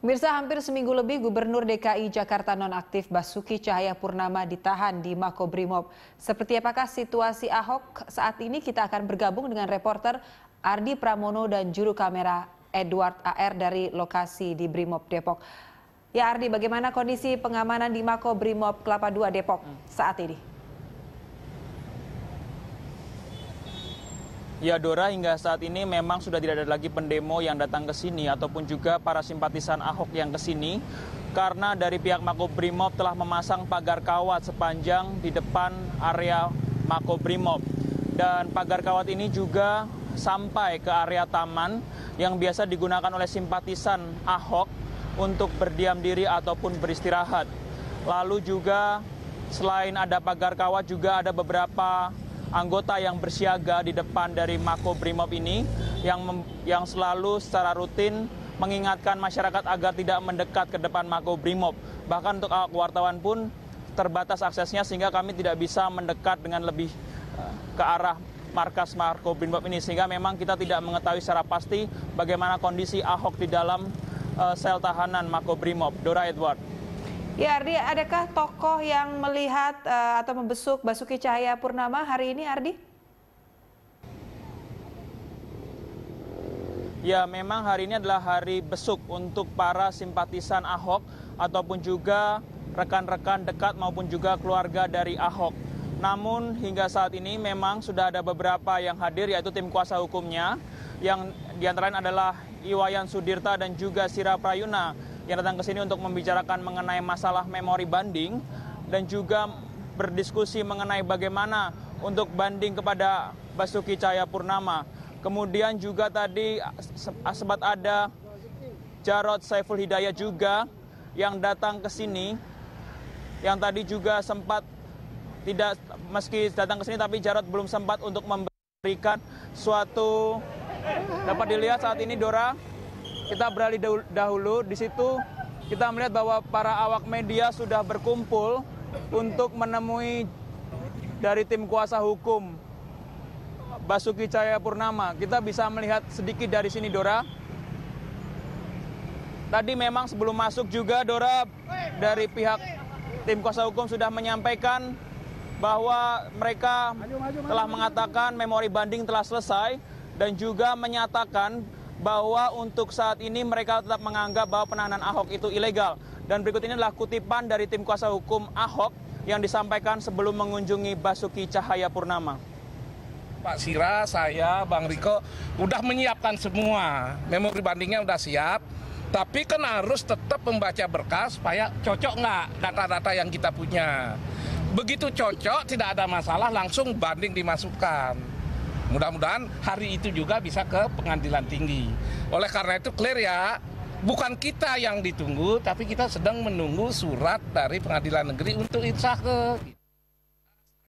Mirsa hampir seminggu lebih Gubernur DKI Jakarta nonaktif Basuki Cahaya Purnama ditahan di Makobrimob. Seperti apakah situasi Ahok saat ini kita akan bergabung dengan reporter Ardi Pramono dan juru kamera Edward AR dari lokasi di Brimob Depok. Ya Ardi, bagaimana kondisi pengamanan di Makobrimob Kelapa II Depok saat ini? Ya Dora, hingga saat ini memang sudah tidak ada lagi pendemo yang datang ke sini ataupun juga para simpatisan Ahok yang ke sini karena dari pihak Makobrimob telah memasang pagar kawat sepanjang di depan area Makobrimob. Dan pagar kawat ini juga sampai ke area taman yang biasa digunakan oleh simpatisan Ahok untuk berdiam diri ataupun beristirahat. Lalu juga selain ada pagar kawat juga ada beberapa anggota yang bersiaga di depan dari Mako Brimob ini yang yang selalu secara rutin mengingatkan masyarakat agar tidak mendekat ke depan Mako Brimob. Bahkan untuk awak wartawan pun terbatas aksesnya sehingga kami tidak bisa mendekat dengan lebih eh, ke arah markas Mako Brimob ini sehingga memang kita tidak mengetahui secara pasti bagaimana kondisi Ahok di dalam uh, sel tahanan Mako Brimob. Dora Edward. Ya Ardi, adakah tokoh yang melihat uh, atau membesuk Basuki Cahaya Purnama hari ini Ardi? Ya memang hari ini adalah hari besuk untuk para simpatisan Ahok ataupun juga rekan-rekan dekat maupun juga keluarga dari Ahok. Namun hingga saat ini memang sudah ada beberapa yang hadir yaitu tim kuasa hukumnya yang di antara adalah Iwayan Sudirta dan juga Sira Prayuna yang datang ke sini untuk membicarakan mengenai masalah memori banding dan juga berdiskusi mengenai bagaimana untuk banding kepada Basuki Cahaya Purnama. Kemudian juga tadi sempat ada Jarod Saiful Hidayat juga yang datang ke sini yang tadi juga sempat tidak meski datang ke sini tapi Jarod belum sempat untuk memberikan suatu dapat dilihat saat ini Dora kita beralih dahulu di situ kita melihat bahwa para awak media sudah berkumpul untuk menemui dari tim kuasa hukum Basuki Cahaya Purnama. Kita bisa melihat sedikit dari sini Dora. Tadi memang sebelum masuk juga Dora dari pihak tim kuasa hukum sudah menyampaikan bahwa mereka telah mengatakan memori banding telah selesai dan juga menyatakan bahwa untuk saat ini mereka tetap menganggap bahwa penahanan Ahok itu ilegal. Dan berikut ini adalah kutipan dari tim kuasa hukum Ahok yang disampaikan sebelum mengunjungi Basuki Cahaya Purnama. Pak Sira, saya, Bang Riko, udah menyiapkan semua. Memori bandingnya udah siap. Tapi kan harus tetap membaca berkas supaya cocok nggak data-data yang kita punya. Begitu cocok, tidak ada masalah, langsung banding dimasukkan. Mudah-mudahan hari itu juga bisa ke pengadilan tinggi. Oleh karena itu clear ya, bukan kita yang ditunggu, tapi kita sedang menunggu surat dari pengadilan negeri untuk insah ke